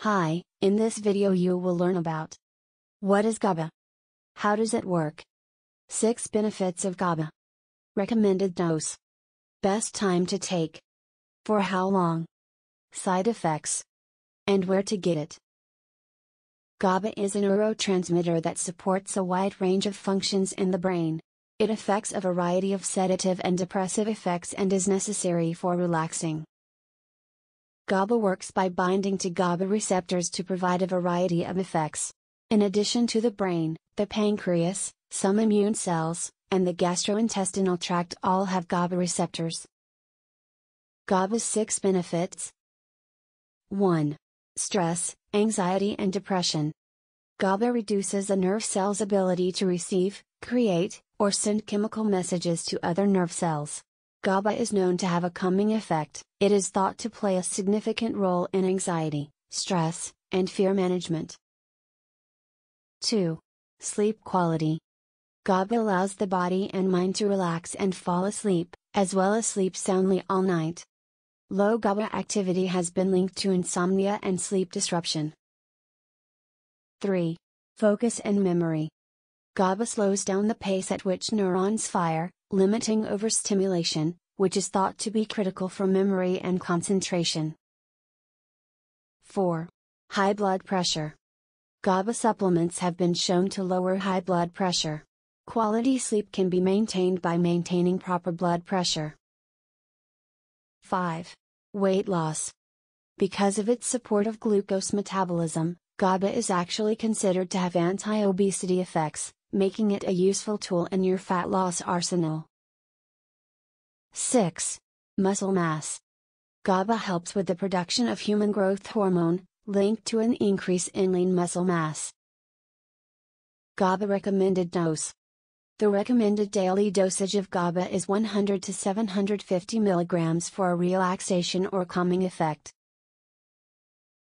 Hi, in this video you will learn about What is GABA? How does it work? 6 benefits of GABA. Recommended dose. Best time to take. For how long? Side effects. And where to get it. GABA is a neurotransmitter that supports a wide range of functions in the brain. It affects a variety of sedative and depressive effects and is necessary for relaxing. GABA works by binding to GABA receptors to provide a variety of effects. In addition to the brain, the pancreas, some immune cells, and the gastrointestinal tract all have GABA receptors. GABA's 6 benefits 1. Stress, anxiety, and depression. GABA reduces a nerve cell's ability to receive, create, or send chemical messages to other nerve cells. GABA is known to have a calming effect, it is thought to play a significant role in anxiety, stress, and fear management. 2. Sleep quality. GABA allows the body and mind to relax and fall asleep, as well as sleep soundly all night. Low GABA activity has been linked to insomnia and sleep disruption. 3. Focus and memory. GABA slows down the pace at which neurons fire, limiting overstimulation, which is thought to be critical for memory and concentration. 4. High blood pressure. GABA supplements have been shown to lower high blood pressure. Quality sleep can be maintained by maintaining proper blood pressure. 5. Weight loss. Because of its support of glucose metabolism, GABA is actually considered to have anti obesity effects, making it a useful tool in your fat loss arsenal. 6. Muscle mass. GABA helps with the production of human growth hormone, linked to an increase in lean muscle mass. GABA recommended dose. The recommended daily dosage of GABA is 100 to 750 mg for a relaxation or calming effect.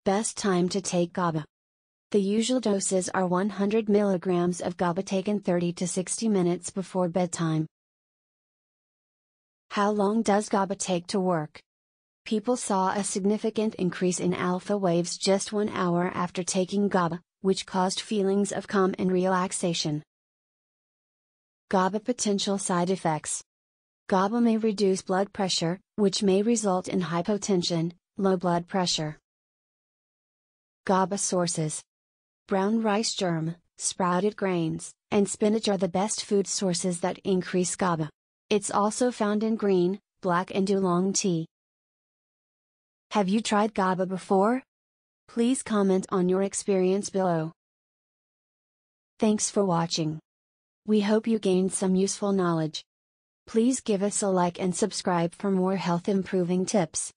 Best time to take GABA. The usual doses are 100 mg of GABA taken 30 to 60 minutes before bedtime. How long does GABA take to work? People saw a significant increase in alpha waves just one hour after taking GABA, which caused feelings of calm and relaxation. GABA potential side effects. GABA may reduce blood pressure, which may result in hypotension, low blood pressure. GABA sources brown rice germ, sprouted grains, and spinach are the best food sources that increase GABA. It's also found in green, black and oolong tea. Have you tried GABA before? Please comment on your experience below. Thanks for watching. We hope you gained some useful knowledge. Please give us a like and subscribe for more health improving tips.